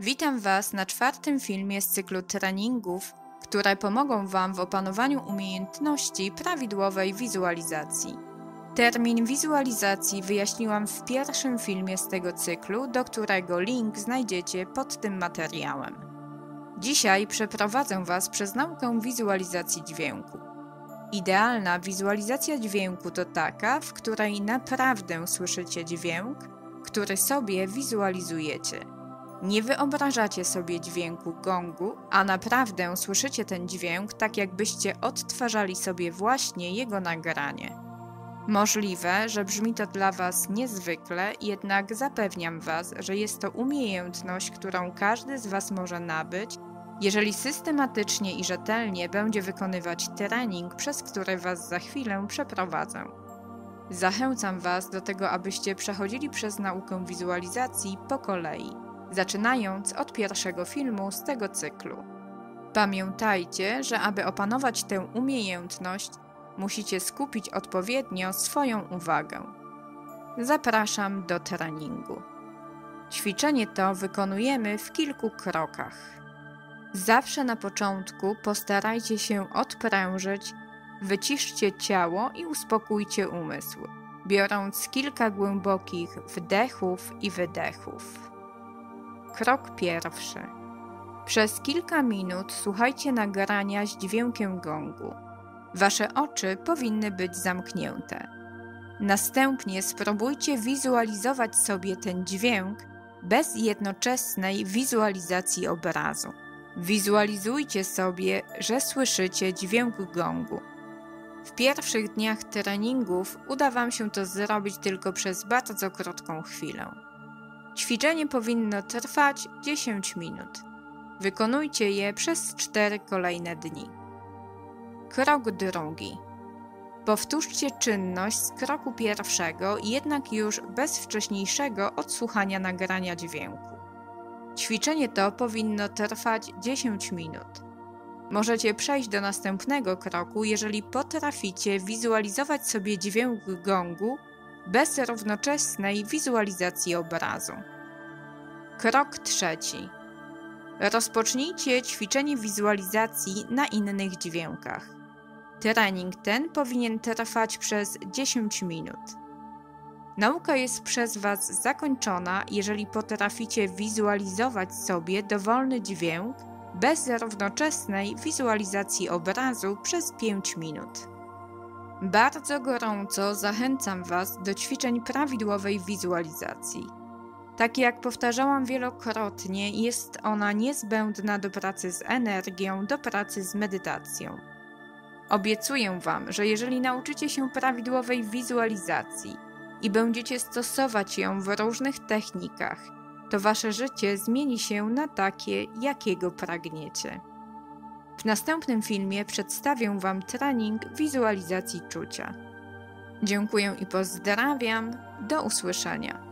Witam Was na czwartym filmie z cyklu treningów, które pomogą Wam w opanowaniu umiejętności prawidłowej wizualizacji. Termin wizualizacji wyjaśniłam w pierwszym filmie z tego cyklu, do którego link znajdziecie pod tym materiałem. Dzisiaj przeprowadzę Was przez naukę wizualizacji dźwięku. Idealna wizualizacja dźwięku to taka, w której naprawdę słyszycie dźwięk, który sobie wizualizujecie. Nie wyobrażacie sobie dźwięku gongu, a naprawdę słyszycie ten dźwięk tak, jakbyście odtwarzali sobie właśnie jego nagranie. Możliwe, że brzmi to dla Was niezwykle, jednak zapewniam Was, że jest to umiejętność, którą każdy z Was może nabyć, jeżeli systematycznie i rzetelnie będzie wykonywać trening, przez który Was za chwilę przeprowadzę. Zachęcam Was do tego, abyście przechodzili przez naukę wizualizacji po kolei, zaczynając od pierwszego filmu z tego cyklu. Pamiętajcie, że aby opanować tę umiejętność, musicie skupić odpowiednio swoją uwagę. Zapraszam do treningu. Ćwiczenie to wykonujemy w kilku krokach. Zawsze na początku postarajcie się odprężyć, wyciszcie ciało i uspokójcie umysł, biorąc kilka głębokich wdechów i wydechów. Krok pierwszy. Przez kilka minut słuchajcie nagrania z dźwiękiem gongu. Wasze oczy powinny być zamknięte. Następnie spróbujcie wizualizować sobie ten dźwięk bez jednoczesnej wizualizacji obrazu. Wizualizujcie sobie, że słyszycie dźwięk gongu. W pierwszych dniach treningów uda Wam się to zrobić tylko przez bardzo krótką chwilę. Ćwiczenie powinno trwać 10 minut. Wykonujcie je przez 4 kolejne dni. Krok drugi. Powtórzcie czynność z kroku pierwszego, jednak już bez wcześniejszego odsłuchania nagrania dźwięku. Ćwiczenie to powinno trwać 10 minut. Możecie przejść do następnego kroku, jeżeli potraficie wizualizować sobie dźwięk gongu bez równoczesnej wizualizacji obrazu. Krok trzeci. Rozpocznijcie ćwiczenie wizualizacji na innych dźwiękach. Trening ten powinien trwać przez 10 minut. Nauka jest przez Was zakończona, jeżeli potraficie wizualizować sobie dowolny dźwięk bez równoczesnej wizualizacji obrazu przez 5 minut. Bardzo gorąco zachęcam Was do ćwiczeń prawidłowej wizualizacji. Tak jak powtarzałam wielokrotnie, jest ona niezbędna do pracy z energią, do pracy z medytacją. Obiecuję Wam, że jeżeli nauczycie się prawidłowej wizualizacji i będziecie stosować ją w różnych technikach, to Wasze życie zmieni się na takie, jakiego pragniecie. W następnym filmie przedstawię Wam trening wizualizacji czucia. Dziękuję i pozdrawiam. Do usłyszenia.